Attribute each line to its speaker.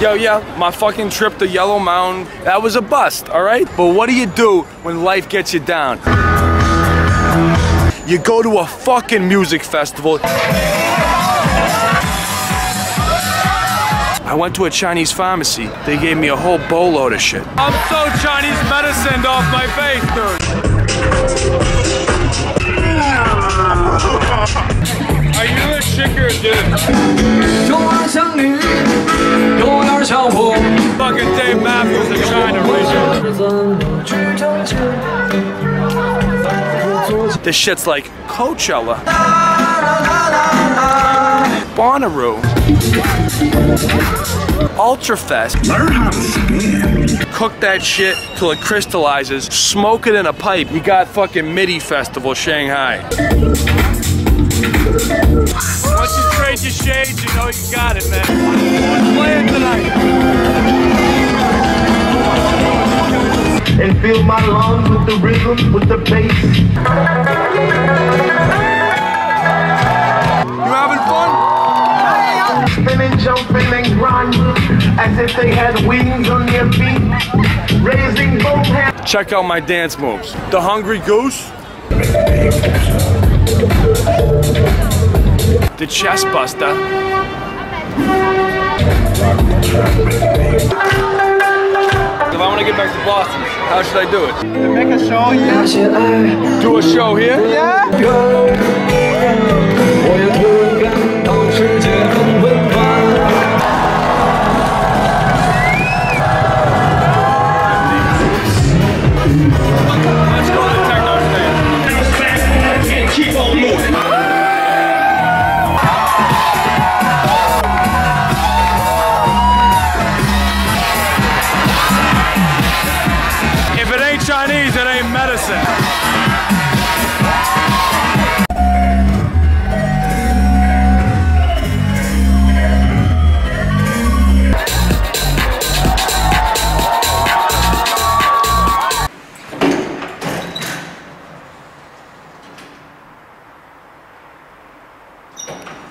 Speaker 1: Yo, yeah, my fucking trip to Yellow Mountain, that was a bust, all right? But what do you do when life gets you down? You go to a fucking music festival. I went to a Chinese pharmacy. They gave me a whole boatload of shit. I'm so Chinese medicine off my face, dude. This shit's like Coachella. Bonnaroo. Ultrafest.
Speaker 2: Learn how to spin.
Speaker 1: Cook that shit till it crystallizes. Smoke it in a pipe. You got fucking MIDI Festival Shanghai. Once you trade your shades, you know you got it, man. Who's playing tonight?
Speaker 3: And fill my lungs with the rhythm, with the bass.
Speaker 1: You having fun?
Speaker 3: Spinning, jumping, and grinding as if they had wings on their feet. Raising both hands.
Speaker 1: Check out my dance moves. The Hungry Goose. The Chest Buster. How should I do it?
Speaker 4: Make a show,
Speaker 1: do a show here? Yeah. Go. medicine. you